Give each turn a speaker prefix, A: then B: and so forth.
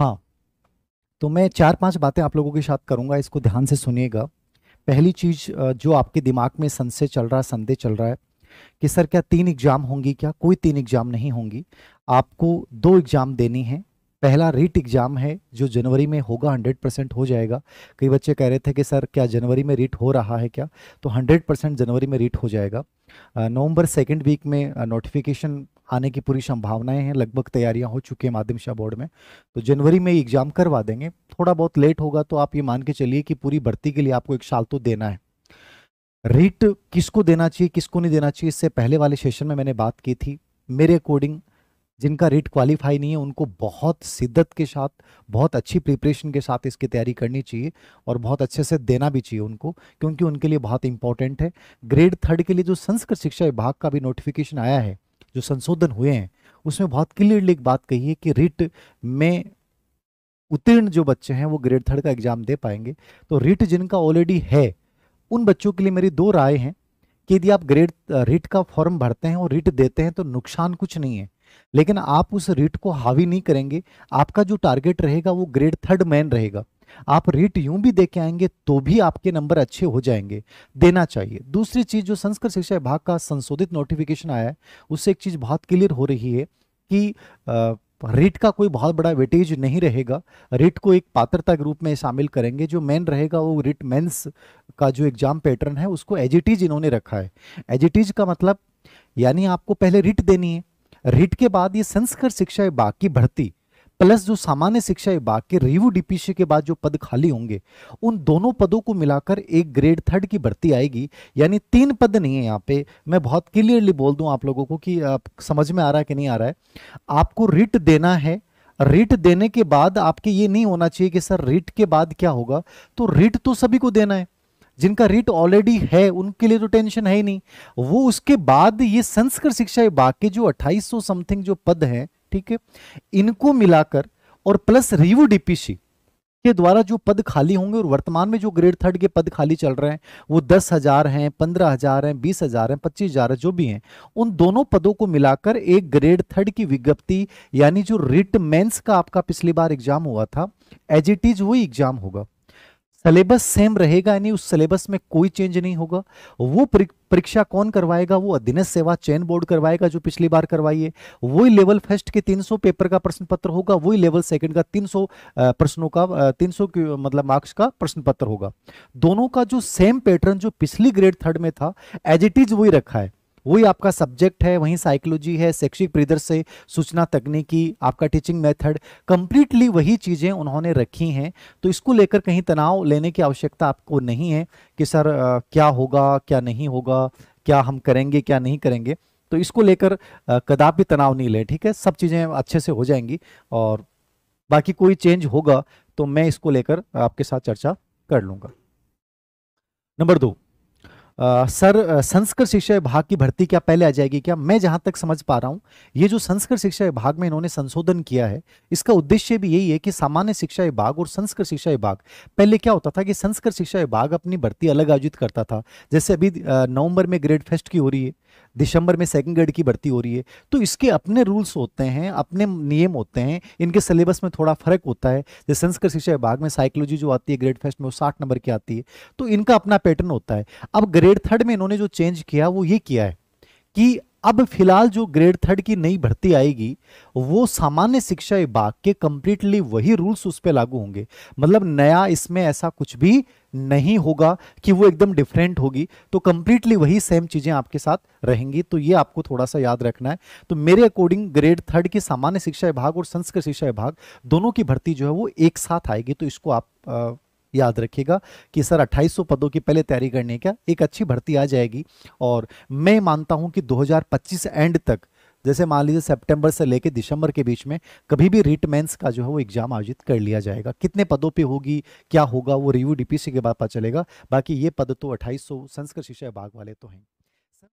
A: हाँ तो मैं चार पाँच बातें आप लोगों के साथ करूँगा, इसको ध्यान से सुनिएगा। पहली चीज़ जो आपके दिमाग में संशय चल रहा है, संदेह चल रहा है कि सर क्या तीन एग्ज़ाम होंगी क्या? कोई तीन एग्ज़ाम नहीं होंगी। आपको दो एग्ज़ाम देनी है। पहला रीट एग्ज़ाम है, जो जनवरी में होगा, हंड्रेड परसेंट हो जाएगा। कई बच्चे कह रहे थे कि सर क्या जनवरी में रीट हो रहा है क्या? तो हंड्रेड परसेंट जनवरी में रीट हो जाएगा। नवंबर सेकेंड वीक में नोटिफिकेशन आने की पूरी संभावनाएँ हैं, लगभग तैयारियाँ हो चुकी हैं माध्यम शिक्षा बोर्ड में। तो जनवरी में एग्ज़ाम करवा देंगे। थोड़ा बहुत लेट होगा तो आप ये मान के चलिए कि पूरी भर्ती के लिए आपको एक साल तो देना है। रीट किसको देना चाहिए, किसको नहीं देना चाहिए, इससे पहले वाले सेशन में मैंने बात की थी। मेरे अकॉर्डिंग जिनका रेट क्वालिफाई नहीं है, उनको बहुत शिद्दत के साथ, बहुत अच्छी प्रिपरेशन के साथ इसकी तैयारी करनी चाहिए और बहुत अच्छे से देना भी चाहिए उनको, क्योंकि उनके लिए बहुत इंपॉर्टेंट है। ग्रेड थर्ड के लिए जो संस्कृत शिक्षा विभाग का भी नोटिफिकेशन आया है जो संशोधन हुए हैं, उसमें बहुत क्लियरली एक बात कही है कि रिट में उत्तीर्ण जो बच्चे हैं, वो ग्रेड थर्ड का एग्ज़ाम दे पाएँगे। तो रिट जिनका ऑलरेडी है, उन बच्चों के लिए मेरी दो राय हैं कि यदि आप ग्रेड रिट का फॉर्म भरते हैं और रिट देते हैं तो नुकसान कुछ नहीं है। लेकिन आप उस रिट को हावी नहीं करेंगे। आपका जो टारगेट रहेगा, वो ग्रेड थर्ड मैन रहेगा। आप रेट यूँ भी दे के आएँगे तो भी आपके नंबर अच्छे हो जाएँगे। देना चाहिए। दूसरी चीज़, जो संस्कृत शिक्षा विभाग का संशोधित नोटिफिकेशन आया है, उससे एक चीज़ बहुत क्लियर हो रही है कि रेट का कोई बहुत बड़ा वेटेज नहीं रहेगा। रेट को एक पात्रता के रूप में शामिल करेंगे। जो मेन रहेगा, वो रिट मेंस का जो एग्ज़ाम पैटर्न है, उसको एजिटीज इन्होंने रखा है। एजिटीज का मतलब यानी आपको पहले रिट देनी है। रिट के बाद ये संस्कृत शिक्षा विभाग की भर्ती प्लस जो सामान्य शिक्षा विभाग के रिव्यू डीपीसी के बाद जो पद खाली होंगे, उन दोनों पदों को मिलाकर एक ग्रेड थर्ड की भर्ती आएगी। यानी तीन पद नहीं है यहाँ पे। मैं बहुत क्लियरली बोल दूँ आप लोगों को कि समझ में आ रहा है कि नहीं आ रहा है। आपको रिट देना है। रिट देने के बाद आपके ये नहीं होना चाहिए कि, सर रिट के बाद क्या होगा? तो रिट तो सभी को देना है। जिनका रिट ऑलरेडी है, उनके लिए तो टेंशन है ही नहीं। वो उसके बाद ये संस्कृत शिक्षा विभाग के जो 2800 समथिंग जो पद हैं ठीक है? इनको मिलाकर और प्लस रिव्यू डीपीसी के द्वारा जो पद खाली होंगे और वर्तमान में जो ग्रेड थर्ड के पद खाली चल रहे हैं, वो दस हज़ार हैं, पंद्रह हज़ार हैं, बीस हज़ार हैं, पच्चीस हज़ार है, जो भी हैं, उन दोनों पदों को मिलाकर एक ग्रेड थर्ड की विज्ञप्ति, यानी जो रिट मेंस का आपका पिछली बार एग्ज़ाम हुआ था एज इट इज़ वही एग्ज़ाम होगा। सिलेबस सेम रहेगा, यानी उस सिलेबस में कोई चेंज नहीं होगा। वो परीक्षा कौन करवाएगा? वो अधीनस्थ सेवा चयन बोर्ड करवाएगा जो पिछली बार करवाई है। वही लेवल फ़र्स्ट के 300 पेपर का प्रश्न पत्र होगा, वही लेवल सेकंड का 300 प्रश्नों का 300 मतलब मार्क्स का प्रश्न पत्र होगा। दोनों का जो सेम पैटर्न जो पिछली ग्रेड थर्ड में था एज इट इज़ वही रखा है। वही आपका सब्जेक्ट है वहीं साइकोलॉजी है शैक्षिक परिदृश्य से सूचना तकनीकी आपका टीचिंग मेथड कंप्लीटली वही चीज़ें उन्होंने रखी हैं। तो इसको लेकर कहीं तनाव लेने की आवश्यकता आपको नहीं है कि सर आ, क्या होगा क्या नहीं होगा क्या हम करेंगे क्या नहीं करेंगे? तो इसको लेकर कदापि तनाव नहीं ले ठीक है? सब चीज़ें अच्छे से हो जाएँगी और बाकी कोई चेंज होगा तो मैं इसको लेकर आपके साथ चर्चा कर लूँगा। नंबर दो सर संस्कृत शिक्षा विभाग की भर्ती क्या पहले आ जाएगी क्या? मैं जहाँ तक समझ पा रहा हूँ, ये जो संस्कृत शिक्षा विभाग में इन्होंने संशोधन किया है, इसका उद्देश्य भी यही है कि सामान्य शिक्षा विभाग और संस्कृत शिक्षा विभाग, पहले क्या होता था कि संस्कृत शिक्षा विभाग अपनी भर्ती अलग आयोजित करता था। जैसे अभी नवंबर में ग्रेड फेस्ट की हो रही है दिसंबर में सेकंड ग्रेड की भर्ती हो रही है। तो इसके अपने रूल्स होते हैं, अपने नियम होते हैं, इनके सिलेबस में थोड़ा फ़र्क होता है। जैसे संस्कृत शिक्षा विभाग में साइकोलॉजी जो आती है ग्रेड फ़र्स्ट में वो साठ नंबर की आती है। तो इनका अपना पैटर्न होता है। अब ग्रेड थर्ड में इन्होंने जो चेंज किया, वो ये किया है कि अब फ़िलहाल जो ग्रेड थर्ड की नई भर्ती आएगी, वो सामान्य शिक्षा विभाग के कंप्लीटली वही रूल्स उस पर लागू होंगे। मतलब नया इसमें ऐसा कुछ भी नहीं होगा कि वो एकदम डिफरेंट होगी तो कंप्लीटली वही सेम चीज़ें आपके साथ रहेंगी। तो ये आपको थोड़ा सा याद रखना है। तो मेरे अकॉर्डिंग ग्रेड थर्ड की सामान्य शिक्षा विभाग और संस्कृत शिक्षा विभाग दोनों की भर्ती जो है वो एक साथ आएगी। तो इसको आप आ, याद रखिएगा कि सर 2800 पदों की पहले तैयारी करने का एक अच्छी भर्ती आ जाएगी। और मैं मानता हूँ कि 2025 एंड तक जैसे मान लीजिए सितंबर से लेकर दिसंबर के बीच में कभी भी रिटमेंस का जो है वो एग्ज़ाम आयोजित कर लिया जाएगा। कितने पदों पे होगी, क्या होगा, वो रिव्यू डीपीसी के बाद पता चलेगा। बाकी ये पद तो 2800 संस्कृत शिक्षा विभाग वाले तो हैं।